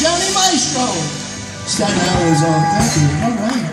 Johnny Maestro. Staten Island's on. Thank you. All right.